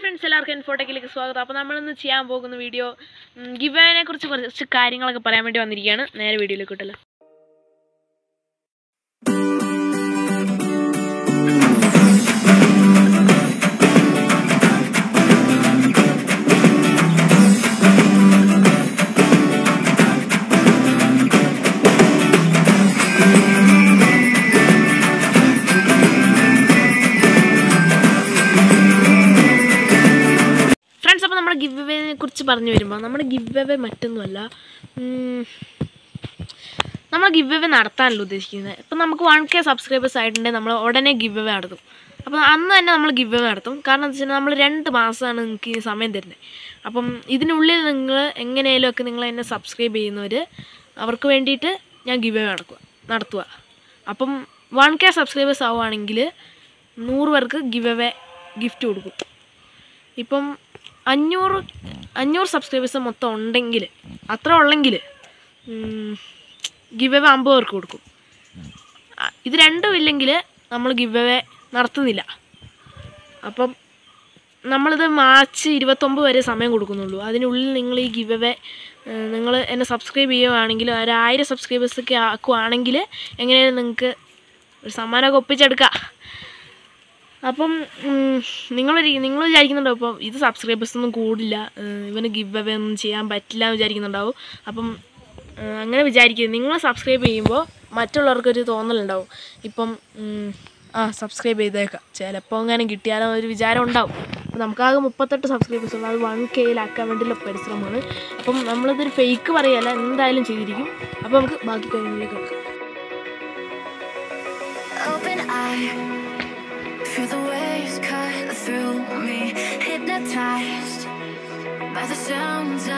Friends എല്ലാവർക്കും ഇൻഫോടെക്കിലേക്ക് സ്വാഗതം. അപ്പോൾ നമ്മളിന്ന് ചെയ്യാൻ പോകുന്ന വീഡിയോ ഗിവേനെ കുറിച്ച് കുറച്ച് കാര്യങ്ങളൊക്കെ പറയാൻ വേണ്ടി വന്നിരിക്കുകയാണ്. നേരെ വീഡിയോയിലേക്ക് കിട്ടല്ലോ നമ്മുടെ ഗിവ് അവേനെ കുറിച്ച് പറഞ്ഞു വരുമ്പോൾ നമ്മുടെ ഗിവ് അവേ മറ്റൊന്നുമല്ല നമ്മൾ ഗിവ് അവേ നടത്താനല്ലോ ഉദ്ദേശിക്കുന്നത്. ഇപ്പം നമുക്ക് വൺ കെ സബ്സ്ക്രൈബേഴ്സ് ആയിട്ടുണ്ടെങ്കിൽ നമ്മൾ ഉടനെ ഗിവ് അവേ നടത്തും. അപ്പോൾ അന്ന് തന്നെ നമ്മൾ ഗിവ് അവേ നടത്തും. കാരണം എന്താ വെച്ചാൽ നമ്മൾ രണ്ട് മാസമാണ് നിങ്ങൾക്ക് സമയം തരുന്നത് അപ്പം ഇതിനുള്ളിൽ നിങ്ങൾ എങ്ങനെയാലും ഒക്കെ നിങ്ങൾ എന്നെ സബ്സ്ക്രൈബ് ചെയ്യുന്നവർ അവർക്ക് വേണ്ടിയിട്ട് ഞാൻ ഗിവ് അവേ നടക്കുക നടത്തുക അപ്പം വൺ കെ സബ്സ്ക്രൈബേഴ്സ് ആവുകയാണെങ്കിൽ നൂറ് പേർക്ക് ഗിവ് അവേ ഗിഫ്റ്റ് കൊടുക്കും. ഇപ്പം അഞ്ഞൂറ് അഞ്ഞൂറ് സബ്സ്ക്രൈബേഴ്സ് മൊത്തം ഉണ്ടെങ്കിൽ അത്ര ഉള്ളെങ്കിൽ ഗിവ് അവേ അമ്പത് പേർക്ക് കൊടുക്കും. ഇത് രണ്ടും ഇല്ലെങ്കിൽ നമ്മൾ ഗിവ് അവേ നടത്തുന്നില്ല. അപ്പം നമ്മളിത് മാർച്ച് ഇരുപത്തൊമ്പത് വരെ സമയം കൊടുക്കുന്നുള്ളൂ. അതിനുള്ളിൽ നിങ്ങൾ ഈ ഗിവ് അവേ നിങ്ങൾ എന്നെ സബ്സ്ക്രൈബ് ചെയ്യുകയാണെങ്കിൽ ഒരായിരം സബ്സ്ക്രൈബേഴ്സൊക്കെ ആക്കുവാണെങ്കിൽ എങ്ങനെയാണ് നിങ്ങൾക്ക് ഒരു സമ്മാനമൊക്കെ ഒപ്പിച്ചെടുക്കാം. അപ്പം നിങ്ങൾ നിങ്ങൾ വിചാരിക്കുന്നുണ്ടോ അപ്പം ഇത് സബ്സ്ക്രൈബേഴ്സ് ഒന്നും കൂടില്ല ഇവന് ഗിവ് അവേ ഒന്നും ചെയ്യാൻ പറ്റില്ല എന്ന് വിചാരിക്കുന്നുണ്ടാവും. അപ്പം അങ്ങനെ വിചാരിക്കരുത്. നിങ്ങൾ സബ്സ്ക്രൈബ് ചെയ്യുമ്പോൾ മറ്റുള്ളവർക്കൊരു തോന്നലുണ്ടാവും. ഇപ്പം ആ സബ്സ്ക്രൈബ് ചെയ്തേക്കാം. ചിലപ്പോൾ അങ്ങനെ കിട്ടിയാലോ ഒരു വിചാരം ഉണ്ടാവും. അപ്പം നമുക്കാകെ മുപ്പത്തെട്ട് സബ്സ്ക്രൈബേഴ്സ് ഉള്ളൂ. അത് വൺ കെയിലാക്കാൻ വേണ്ടിയുള്ള പരിശ്രമമാണ്. അപ്പം നമ്മളിതൊരു ഫേക്ക് പറയല്ല എന്തായാലും ചെയ്തിരിക്കും. അപ്പോൾ നമുക്ക് ബാക്കി കാര്യങ്ങളിലേക്ക് നോക്കാം feel the waves cut through me. Hypnotized by the sounds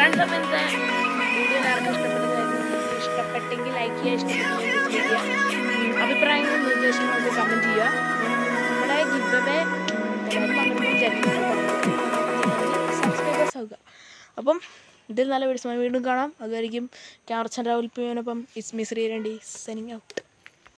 ഇഷ്ടപ്പെട്ടതായിരുന്നു ഇഷ്ടപ്പെട്ടെങ്കിൽ ലൈക്ക് ചെയ്യുക ഇഷ്ടപ്പെട്ടെങ്കിൽ ചെയ്യുക അഭിപ്രായങ്ങളും നിർദ്ദേശങ്ങളൊക്കെ കമന്റ് ചെയ്യുക. നമ്മുടെ അവേ സബ്സ്ക്രൈബേഴ്സ് ആവുക അപ്പം ഇതിൽ നല്ല വീഡിയോസുമായി വീണ്ടും കാണാം. അതുവരെയും ക്യാമറ ചന്ദ്ര ഉൽപ്പിയോനൊപ്പം ഇസ്മി ശ്രീരണ്ടി സെനിങ് ഔട്ട്